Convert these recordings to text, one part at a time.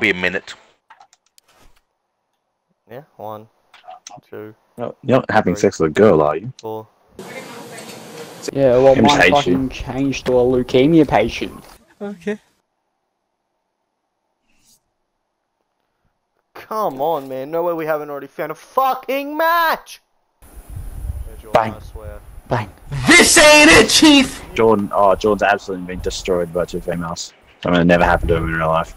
be a minute. Yeah, one, two, No, You're not having sex with a girl, are you? four. Yeah, well, Him mine fucking changed to a leukemia patient. Okay. Come on, man. No way we haven't already found a fucking match! Bang. one, I swear. Bang. This ain't it, Chief! Jordan, oh, Jordan's absolutely been destroyed by two females. I mean, it never happened to him in real life.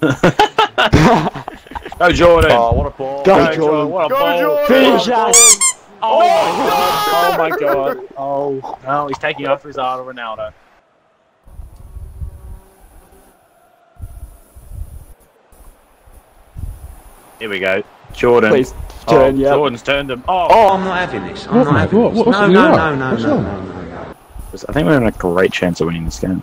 Go Jordan! Oh, what a ball. Go, Jordan. What a Go, ball! Jordan! Finish us! Oh, oh my god! Oh, no, he's taking after his idol Ronaldo. Here we go. Jordan. Please, Oh, yeah. Jordan's turned him. Oh, Oh, I'm not having this. I'm not having what- this. what's no, the no, matter? no, no, no, no, no, no. I think we're in a great chance of winning this game.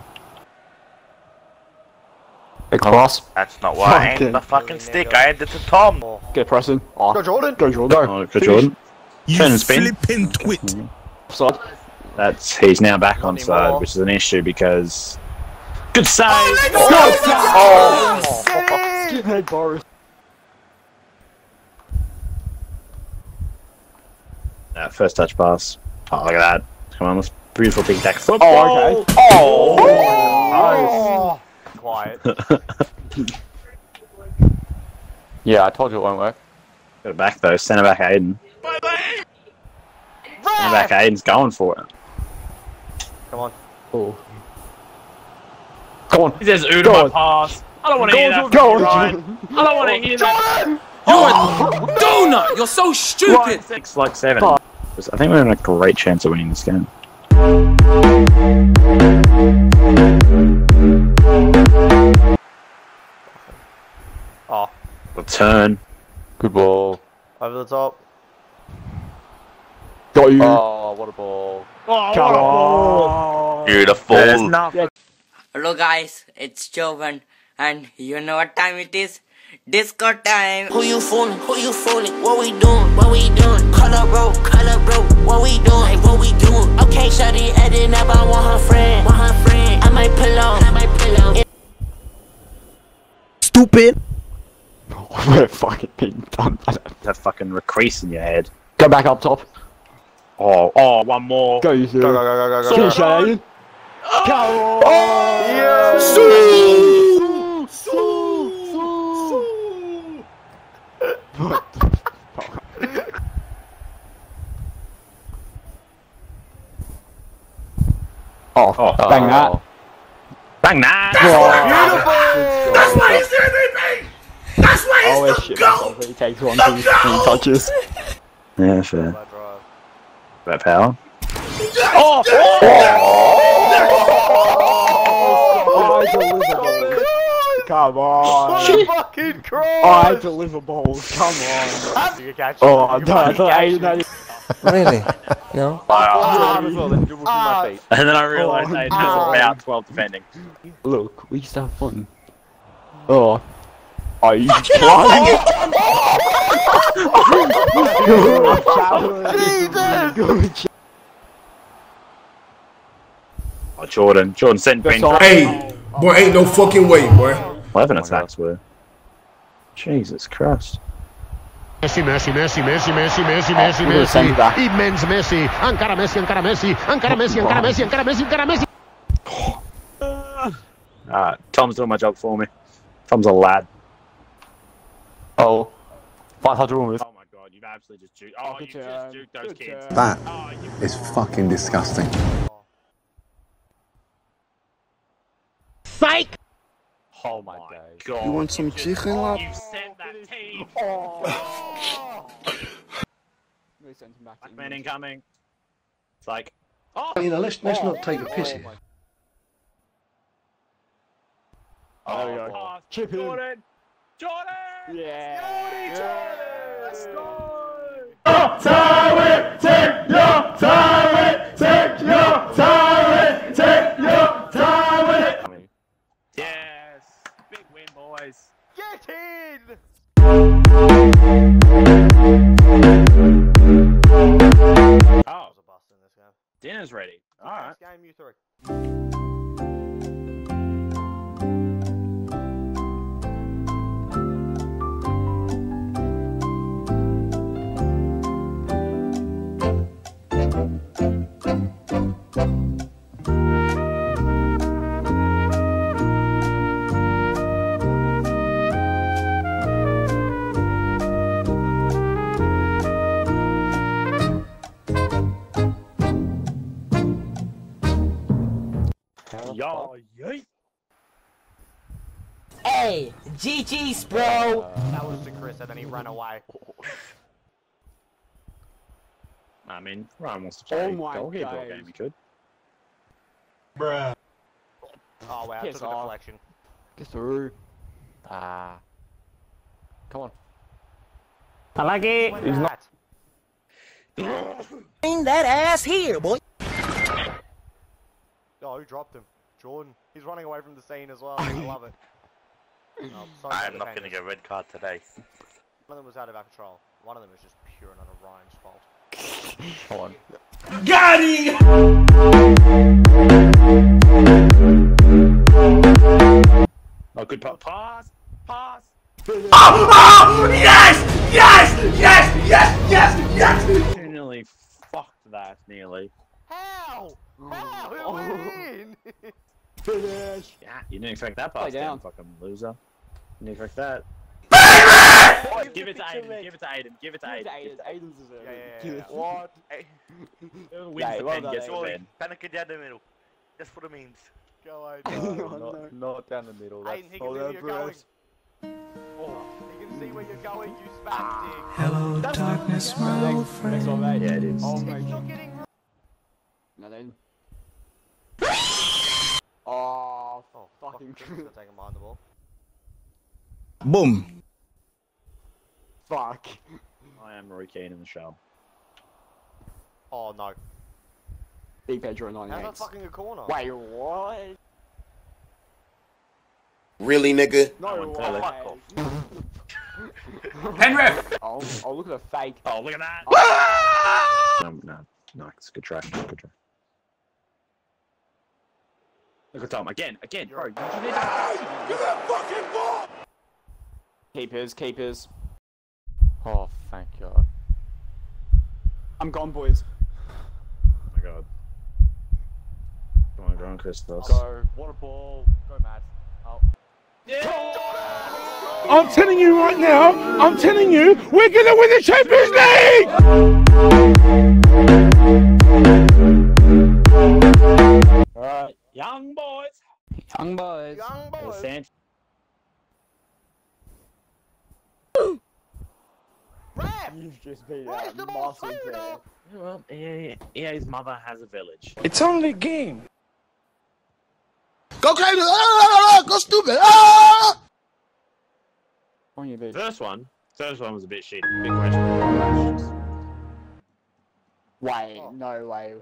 Across. That's not why I Fucking- aimed the fucking stick. I aimed it to Tom. Four. Get pressing. Go, Oh, Jordan! go, Jordan. Oh, good Jordan. Turn and spin. flipping twit. Offside. That's he's now back Not on side, which is an issue because good save. Oh, Skinhead Boris. Uh, first touch pass. Oh, look at that. Come on, this beautiful tic tac Oh, football. okay. Oh! Quiet. Yeah, I told you it won't work. Got it back though. Centre back Aiden. Centre back Aiden's going for it. Come on. Oh. Go on. He says, "Ooh, Go my pass." I don't want to hear that. go on. Ryan. I don't want to hear that. You're a donut! You're so stupid! Six like seven. Fuck. I think we're in a great chance of winning this game. Ah. Oh, Return. Good ball. over the top. Got you. Oh, what a ball. Oh, Come on. Beautiful. There's nothing. Hello guys, it's Jovan and you know what time it is? Disco time! Who you fooling? Who you fooling? What we doing? What we doing? Color bro, color bro. What we doing? What we doing? Okay, shawty adding up. I want her friend. Want her friend. I might pull up. I might pull up. Stupid. We're fucking being done. That fucking crease in your head. Go back up top. Oh, oh, one more. Go, you two. Go, go, go, go, go, go. Finish it, Aiden. Come on. Yeah! Oh, Oh. bang that. Oh. Bang that. Beautiful! why he's MVP! That's why Oh, it's shit. That's all he takes one, two, three touches. Yeah, fair. Bad drive. That power. Oh, I deliver balls. Come on. What a fucking cross! I deliver balls. Come on. You can Oh. I You thought I thought catch Aiden had it. Really? No? Ah, my feet. And then I realised Oh, Aiden no. has about 12 defending. Look, we used to have fun. Oh. Are you trying? Good challenge. Good challenge. Oh, Jordan. Jordan sent Ben. That's all. Hey, boy, ain't no fucking way, boy. 11 attacks were. Jesus Christ. Messi, Messi, Messi, Messi, Messi, Messi, ah, Messi, we're sent Messi, back. immens Messi, encara Messi, encara Messi, encara Messi, encara Messi, encara Messi, encara Messi. Alright, Tom's doing my job for me. Tom's a lad. Oh. 500 almost. Oh my god, you've absolutely just juked. Oh, you Good just turn. juked those Good kids. turn. That Oh, you is fucking disgusting. Oh, oh my god. You want some chicken, lad? You sent that oh, team. We oh. sent him back to Man incoming. It's like. Oh! You know, let's let's not take a piss here. Oh, There we go. pass. Chip in. Jordan! Jordan! Yeah. Let's go! Yes! Dinner's ready. Alright. Next game, you GG's, bro. That was to Chris, and then he ran away. I mean, Ryan wants to play Oh my goalkeeper days. game. He could. Oh wow, Piss took a off. deflection. Get through. Ah. Come on. I like it. He's not. Bring that ass here, boy. Oh, who dropped him? Jordan. He's running away from the scene as well. I love it. Oh, sorry I am not going to get a red card today. One of them was out of our control. One of them was just pure and utter Ryan's fault. Come on. Oh, good pa- pass. Pass. Oh! Oh! Yes! Yes! Yes! Yes! Yes! Yes! You nearly fucked that. Nearly. How? How? Who went in? Finish. Yeah, you didn't expect that Play pass down, down. fucking loser. You didn't expect that. Give it to Aiden. Give it to Aiden. Give it to Aiden. Aiden. Aiden's deserved Yeah, it. yeah, yeah, What? Hey, Whoever wins Yeah, the well pen done, gets the pen. panic down the middle. That's what it means. Go Aiden. Oh, no, not, not down the middle. That's Aiden, he can all see where that you're going. breast. Oh, he can see where you're going, you spastic. Ah. Hello, darkness, my old friend. one, mate. Yeah, it is. Oh, It's mate. not No, then. Oh, Oh, fucking fuck, Chris is gonna take him behind the ball. Boom. fuck. I am Rory Keane in the show. Oh no. Big Pedro How's 98. that fucking a corner? Wait, what? Really, nigga? I No went way. early. Fuck Penrith! Oh, oh, look at the fake. Oh, look at that! no, no, no, it's a good try. Good try. Look at Tom again, again, bro. You need to Keepers, keepers. Oh, thank God. I'm gone, boys. Oh my god. Come on, go on, Christos. Go. What a ball. Go, Matt. Oh. I'm telling you right now, I'm telling you, we're gonna win the Champions League! Young boys. Young boys. Young boys. San- Ref! You've just been Where's out the ball massive to there. now? Well, EA, EA's mother has a village. It's only a game. Go crazy! Ah, go stupid! Ah! On your bitch. First one, first one was a bit shitty. Big question. Wait, Oh. no way.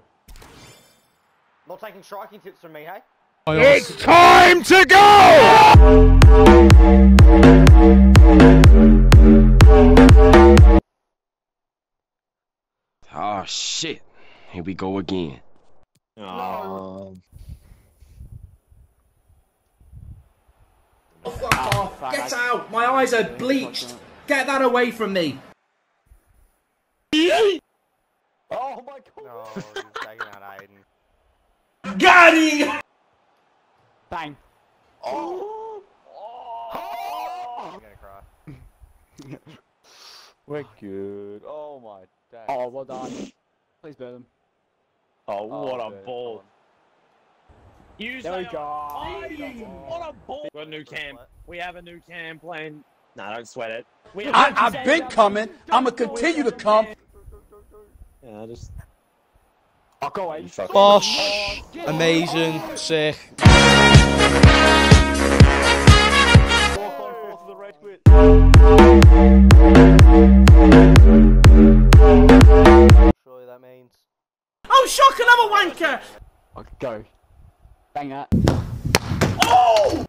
Not taking striking tips from me, hey? It's time to go! Oh shit. Here we go again. Oh, Oh, fuck, Get out! My eyes are bleached! Get that away from me! Oh my god. No, he's taking out Aiden. Got him! Bang. Oh. I'm gonna cry. We're good. Oh my day. Oh, well done. Please burn them. oh, what Oh, a good. ball! You There we go. What a ball! we Got a new cam. We have a new cam playing. No, don't sweat it. We I, I've been coming. I'ma continue to come. Yeah, just. Oh, go away. You fuck- Bosh. Amazing. Sick. Walk on fourth of the red. Surely that means. Oh, shock another wanker! Okay, go. Bang that. Oh!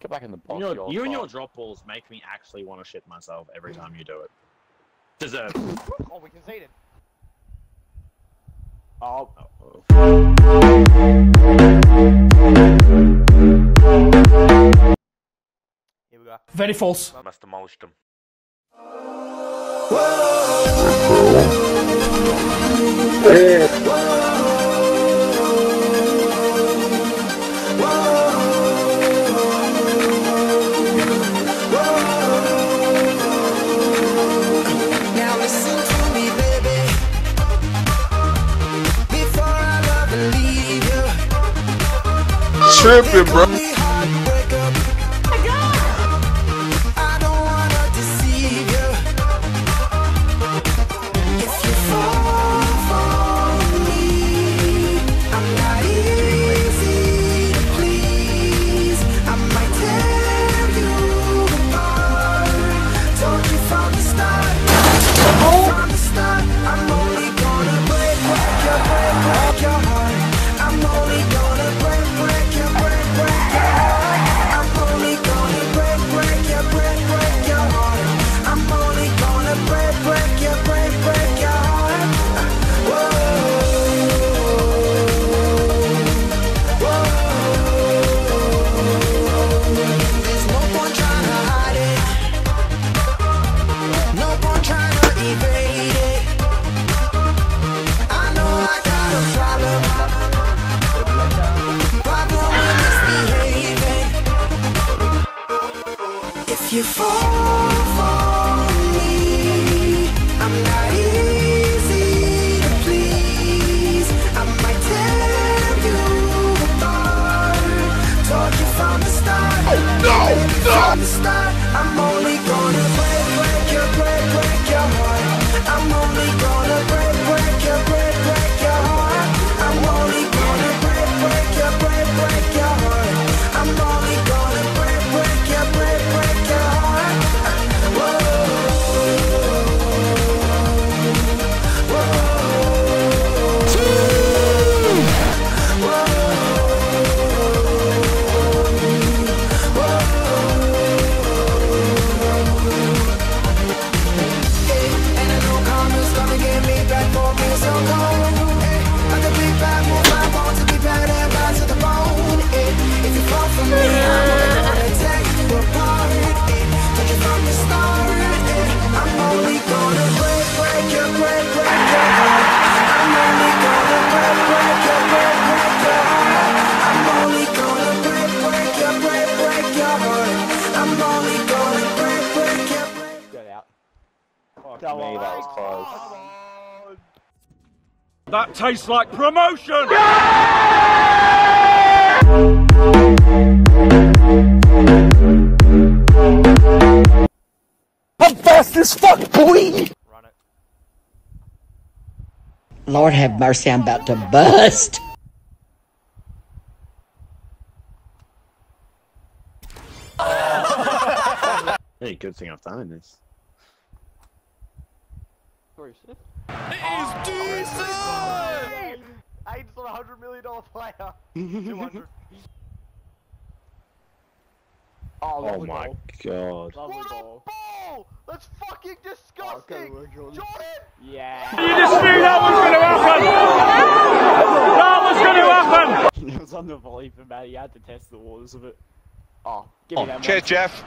Get back in the box. You, know, you're and your drop balls make me actually want to shit myself every time you do it. Deserve. Oh, we conceded. Oh. Oh. Here we go. Very false. Must have mulched him. Now Tripping, bro. Tastes like promotion! I'm fast as fuck, boy! Run it. Lord have mercy, I'm about to bust. Hey, good thing I've done this. Where is it? It is decent! Aiden's not a hundred million dollar player. Two hundred. Oh, Oh my ball. god. Lovely Oh, what ball. ball! That's fucking disgusting! Oh, Jordan! Yeah. You just knew that was going to happen! That was going to happen! it was on the volley for Matt. He had to test the waters of it. Oh, give me that oh, Cheers, one. Jeff.